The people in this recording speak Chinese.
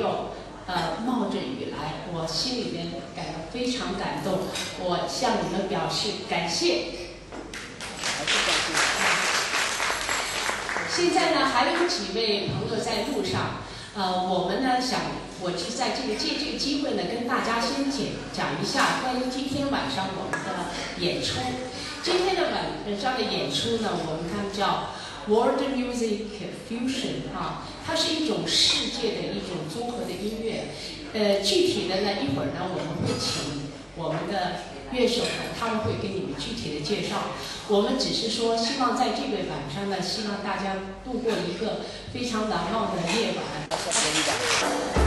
着雨来，我心里面感到非常感动，我向你们表示感谢。现在呢，还有几位朋友在路上，呃，我们呢想，我就在这个借这个机会呢，跟大家先讲讲一下关于今天晚上我们的演出。今天的晚上的演出呢，我们看叫 World Music Fusion 啊，它是一种世界的一种综合的音乐。呃，具体的呢，一会儿呢，我们会请我们的乐手呢，他们会给你们具体的介绍。我们只是说，希望在这个晚上呢，希望大家度过一个非常难忘的夜晚。